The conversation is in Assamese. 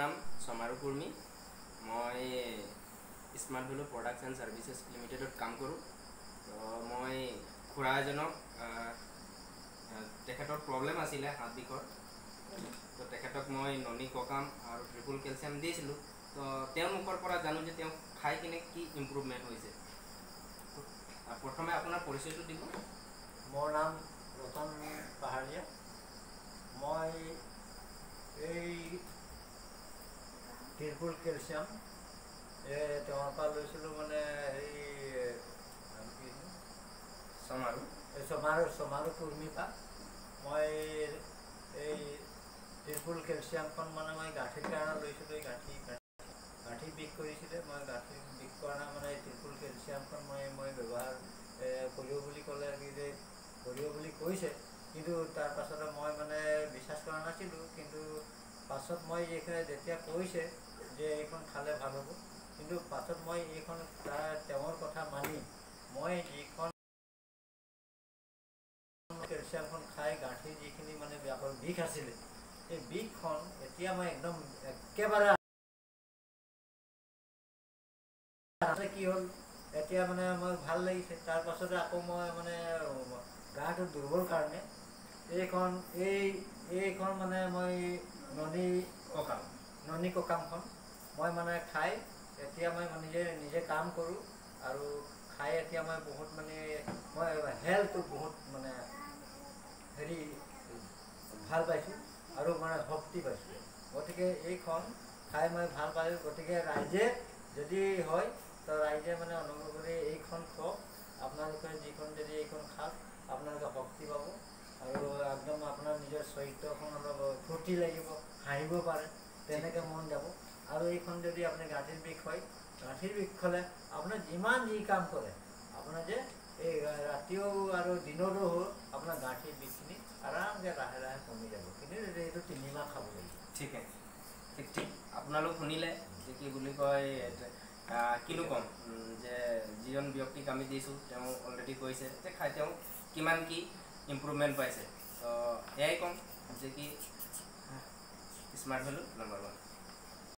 নাম চমাৰু কুৰ্মী। মই smart value products and services লিমিটেডত কাম কৰোঁ। তো মই খুৰা এজনক তেখেতৰ প্ৰব্লেম আছিলে হাত বিষৰ। তো তেখেতক মই ননী ককাম আৰু ট্ৰিপুল কেলছিয়াম দিছিলোঁ। তো পৰা জানো যে খাই কিনে কি ইম্প্ৰুভমেণ্ট হৈছে। প্ৰথমে আপোনাৰ পৰিচয়টো দিব মোৰ নাম ৰতন পাহাৰীয়া মই এই তিৰপুল কেলছিয়াম এই তেওঁৰ পৰা লৈছিলোঁ মানে হেৰি নাম কি? চমাৰু। এই চমাৰু চমাৰু কুৰ্মীৰ পৰা মই এই তিৰপুল কেলছিয়ামখন মানে মই গাঁঠিৰ কাৰণে লৈছিলোঁ এই গাঁঠি গাঁঠি বিষ কৰিছিলে। মই গাঁঠি বিষ কাৰণে মানে এই তিৰপুল কেলছিয়ামখন মই মই ব্যৱহাৰ কৰিব বুলি ক'লে কি যে কৰিব বুলি কৈছে। কিন্তু তাৰ পাছতে মই মানে বিশ্বাস কৰা নাছিলোঁ। কিন্তু পাছত মই এইখিনি যেতিয়া কৈছে যে এইখন খালে ভাল হ'ব। কিন্তু পাছত মই এইখন তাৰ তেওঁৰ কথা মানি মই যিখন কেলছিয়ামখন খাই গাঁঠিৰ যিখিনি মানে ব্যাপক বিষ আছিলে সেই বিষখন এতিয়া মই একদম একেবাৰে কি হ'ল এতিয়া মানে মই ভাল লাগিছে। তাৰ পাছতে আকৌ মই মানে গাটো দুৰ্বল কাৰণে এইখন এই এইখন মানে মই ননী ককাম ননী ককামখন মই মানে খাই এতিয়া মই নিজে নিজে কাম কৰোঁ আৰু খাই এতিয়া মই বহুত মানে মই হেল্থটো বহুত মানে হেৰি ভাল পাইছোঁ আৰু মানে শক্তি পাইছোঁ। গতিকে এইখন খাই মই ভাল পাইছোঁ গতিকে ৰাইজে যদি হয় তো ৰাইজে মানে অনুগ্ৰহ কৰি এইখন খওক। আপোনালোকে যিখন যদি এইখন খাওক আপোনালোকে শক্তি পাব আৰু একদম আপোনাৰ নিজৰ চৰিত্ৰখন অলপ ফূৰ্তি লাগিব হাঁহিব পাৰে তেনেকৈ মন যাব। আৰু এইখন যদি আপুনি গাঁঠিৰ বিষ হয় গাঁঠিৰ বিষ হ'লে আপোনাৰ যিমান যি কাম কৰে আপোনাৰ যে এই ৰাতিও আৰু দিনতো হ'ল আপোনাৰ গাঁঠিৰ বিষখিনি আৰামকৈ লাহে লাহে কমি যাব। কিন্তু এইটো তিনিমাহ খাব লাগিব ঠিক ঠিক ঠিক। আপোনালোক শুনিলে যে কি বুলি কয় কিনো ক'ম যে যিজন ব্যক্তিক আমি দিছোঁ তেওঁ অলৰেডি কৈছে যে খাই তেওঁ কিমান কি ইম্প্ৰুভমেণ্ট পাইছে। তো এয়াই ক'ম যে কি স্মাৰ্ট ভেলু নম্বৰ ওৱান